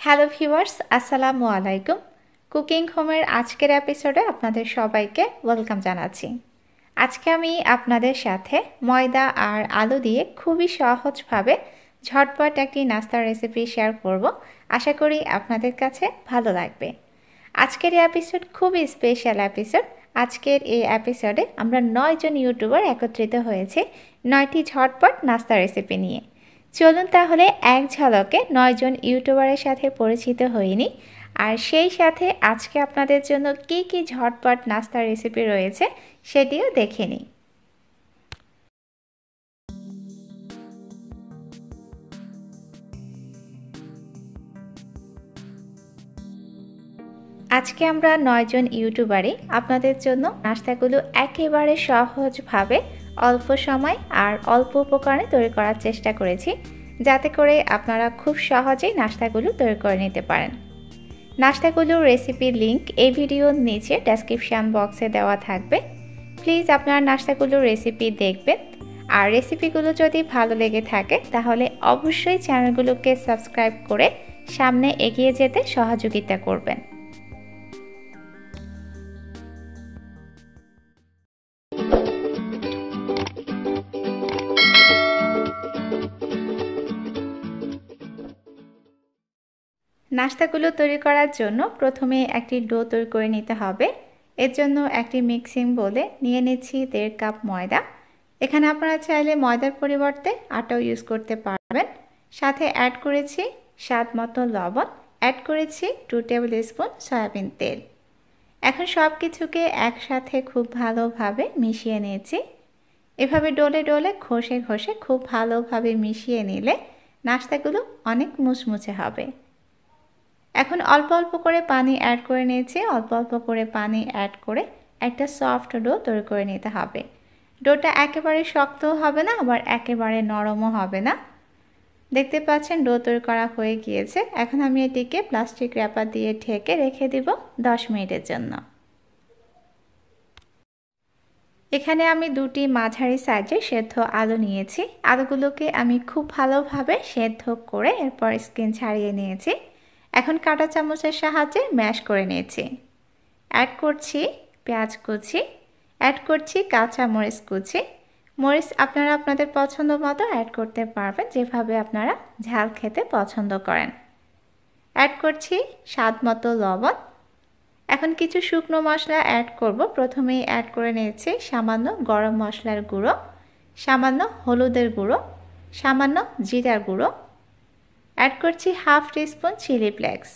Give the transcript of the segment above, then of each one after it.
Hello viewers আসসালামু আলাইকুম। Cooking হোমের আজকের এপিসোডে আপনাদের সবাইকে ওয়েলকাম জানাচ্ছি। আজকে আমি আপনাদের সাথে ময়দা আর আলু দিয়ে খুবই সহজভাবে ঝটপট একটি নাস্তার রেসিপি শেয়ার করব। আশা করি আপনাদের কাছে ভালো লাগবে। আজকের এই এপিসোড খুবই স্পেশাল এপিসোড আজকের এই এপিসোডে আমরা নয়জন ইউটিউবার একত্রিত হয়েছে নয়টি ঝটপট নাস্তা রেসিপি নিয়ে। চলুন তাহলে এক ঝলকে নয়জন ইউটিউবারের সাথে পরিচিত হইনি। আর সেই সাথে আজকে আপনাদের জন্য কি কি ঝটপট নাস্তার রেসিপি রয়েছে সেটিও দেখে নিই। আজকে আমরা নয়জন ইউটিউবারই আপনাদের জন্য নাস্তাগুলো একেবারে সহজভাবে অল্প সময় আর অল্প উপকরণে তৈরি করার চেষ্টা করেছি, যাতে করে আপনারা খুব সহজেই নাস্তাগুলো তৈরি করে নিতে পারেন। নাস্তাগুলোর রেসিপির লিঙ্ক এই ভিডিওর নিচে ডেসক্রিপশান বক্সে দেওয়া থাকবে। প্লিজ আপনার নাস্তাগুলোর রেসিপি দেখবেন। আর রেসিপিগুলো যদি ভালো লেগে থাকে, তাহলে অবশ্যই চ্যানেলগুলোকে সাবস্ক্রাইব করে সামনে এগিয়ে যেতে সহযোগিতা করবেন। নাস্তাগুলো তৈরি করার জন্য প্রথমে একটি ডো তৈরি করে নিতে হবে। এর জন্য একটি মিক্সিং বলে নিয়ে নিচ্ছি দেড় কাপ ময়দা। এখানে আপনারা চাইলে ময়দার পরিবর্তে আটাও ইউজ করতে পারবেন। সাথে অ্যাড করেছি স্বাদ মতো লবণ। অ্যাড করেছি টু টেবিল স্পুন সয়াবিন তেল। এখন সব কিছুকে একসাথে খুব ভালোভাবে মিশিয়ে নিয়েছি। এভাবে ডোলে ডোলে ঘষে ঘষে খুব ভালোভাবে মিশিয়ে নিলে নাস্তাগুলো অনেক মুচমুচে হবে। এখন অল্প অল্প করে পানি অ্যাড করে নিয়েছি। অল্প অল্প করে পানি অ্যাড করে একটা সফট ডো তৈরি করে নিতে হবে। ডোটা একেবারে শক্তও হবে না, আবার একেবারে নরমও হবে না। দেখতে পাচ্ছেন ডো তৈরি করা হয়ে গিয়েছে। এখন আমি এটিকে প্লাস্টিক র্যাপার দিয়ে ঢেকে রেখে দিব দশ মিনিটের জন্য। এখানে আমি দুটি মাঝারি সাইজে সেদ্ধ আলু নিয়েছি। আলুগুলোকে আমি খুব ভালোভাবে সেদ্ধ করে এরপর স্কিন ছাড়িয়ে নিয়েছি। এখন কাটা চামচের সাহায্যে ম্যাশ করে নিয়েছি। অ্যাড করছি পেঁয়াজ কুচি অ্যাড করছি কাঁচা মরিচ কুচি। মরিচ আপনারা আপনাদের পছন্দ মতো অ্যাড করতে পারবেন, যেভাবে আপনারা ঝাল খেতে পছন্দ করেন। অ্যাড করছি স্বাদ মতো লবণ। এখন কিছু শুকনো মশলা অ্যাড করব। প্রথমেই অ্যাড করে নিয়েছি সামান্য গরম মশলার গুঁড়ো, সামান্য হলুদের গুঁড়ো, সামান্য জিরার গুঁড়ো। অ্যাড করছি হাফ টিস্পুন চিলি ফ্লেক্স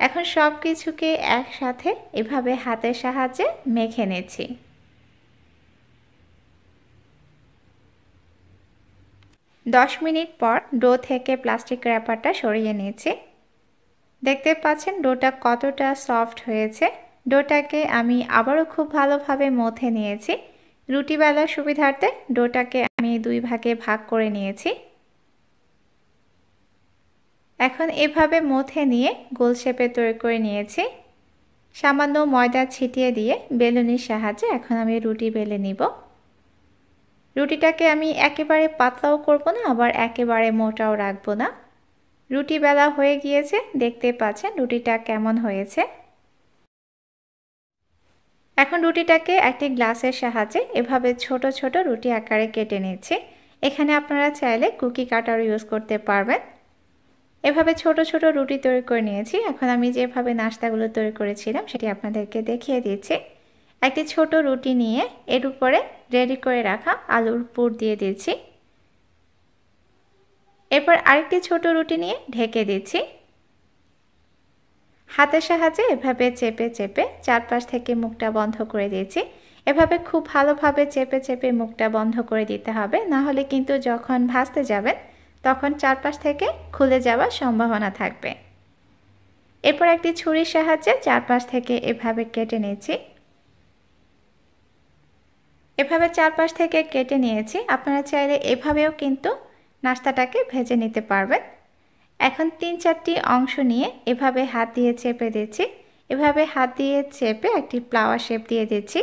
এখন সব কিছুকে একসাথে এভাবে হাতের সাহায্যে মেখে নেছি দশ মিনিট পর ডো থেকে প্লাস্টিক র্যাপারটা সরিয়ে নিয়েছি দেখতে পাচ্ছেন ডোটা কতটা সফট হয়েছে। ডোটাকে আমি আবারও খুব ভালোভাবে মথে নিয়েছি। রুটি বেলার সুবিধার্থে ডোটাকে আমি দুই ভাগে ভাগ করে নিয়েছি। এখন এভাবে মথে নিয়ে গোল শেপে তৈরি করে নিয়েছি। সামান্য ময়দা ছিটিয়ে দিয়ে বেলুনির সাহায্যে এখন আমি রুটি বেলে নিব। রুটিটাকে আমি একেবারে পাতলাও করব না, আবার একেবারে মোটাও রাখব না। রুটি বেলা হয়ে গিয়েছে, দেখতে পাচ্ছেন রুটিটা কেমন হয়েছে। এখন রুটিটাকে একটি গ্লাসের সাহায্যে এভাবে ছোট ছোট রুটি আকারে কেটে নিচ্ছি। এখানে আপনারা চাইলে কুকি কাটারও ইউজ করতে পারবেন। এভাবে ছোট ছোট রুটি তৈরি করে নিয়েছি। এখন আমি যেভাবে নাস্তাগুলো তৈরি করেছিলাম সেটি আপনাদেরকে দেখিয়ে দিচ্ছি। একটি ছোট রুটি নিয়ে এর উপরে রেডি করে রাখা আলুর পুর দিয়ে দিচ্ছি। এরপর আরেকটি ছোট রুটি নিয়ে ঢেকে দিচ্ছি। হাতের সাহায্যে এভাবে চেপে চেপে চারপাশ থেকে মুখটা বন্ধ করে দিয়েছি এভাবে খুব ভালোভাবে চেপে চেপে মুখটা বন্ধ করে দিতে হবে। না হলে কিন্তু যখন ভাজতে যাবেন তখন চারপাশ থেকে খুলে যাওয়ার সম্ভাবনা থাকবে। এরপর একটি ছুরির সাহায্যে চারপাশ থেকে এভাবে কেটে নিয়েছি। এভাবে চারপাশ থেকে কেটে নিয়েছি। আপনারা চাইলে এভাবেও কিন্তু নাস্তাটাকে ভেজে নিতে পারবেন। এখন তিন চারটি অংশ নিয়ে এভাবে হাত দিয়ে চেপে দিচ্ছি এভাবে হাত দিয়ে চেপে একটি ফ্লাওয়ার শেপ দিয়ে দিচ্ছি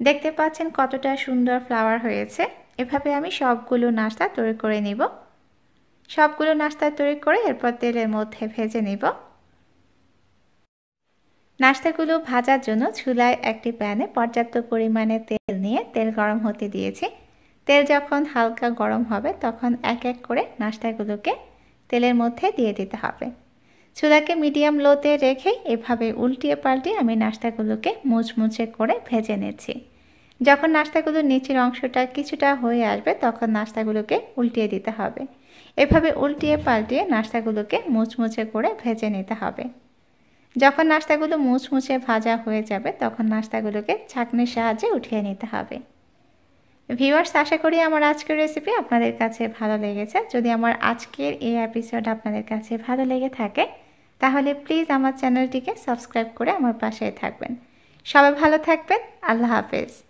দেখতে পাচ্ছেন কতটা সুন্দর ফ্লাওয়ার হয়েছে। এভাবে আমি সবগুলো নাস্তা তৈরি করে নিব। সবগুলো নাস্তা তৈরি করে এরপর তেলের মধ্যে ভেজে নিব। নাস্তাগুলো ভাজার জন্য চুলায় একটি প্যানে পর্যাপ্ত পরিমাণে তেল নিয়ে তেল গরম হতে দিয়েছি। তেল যখন হালকা গরম হবে, তখন এক এক করে নাস্তাগুলোকে তেলের মধ্যে দিয়ে দিতে হবে। চুলাকে মিডিয়াম লোতে রেখে এভাবে উল্টিয়ে পাল্টিয়ে আমি নাস্তাগুলোকে মুচমুচে করে ভেজে নিচ্ছি। যখন নাস্তাগুলোর নিচের অংশটা কিছুটা হয়ে আসবে, তখন নাস্তাগুলোকে উল্টিয়ে দিতে হবে। এভাবে উল্টিয়ে পাল্টিয়ে নাস্তাগুলোকে মুচমুচে করে ভেজে নিতে হবে। যখন নাস্তাগুলো মুচমুচে ভাজা হয়ে যাবে, তখন নাস্তাগুলোকে ছাঁকনির সাহায্যে উঠিয়ে নিতে হবে। ভিউয়ার্স, আশা করি আমার আজকের রেসিপি আপনাদের কাছে ভালো লেগেছে। যদি আমার আজকের এই এপিসোড আপনাদের কাছে ভালো লেগে থাকে, তাহলে প্লিজ আমার চ্যানেলটিকে সাবস্ক্রাইব করে আমার পাশে থাকবেন। সবাই ভালো থাকবেন। আল্লাহ হাফেজ।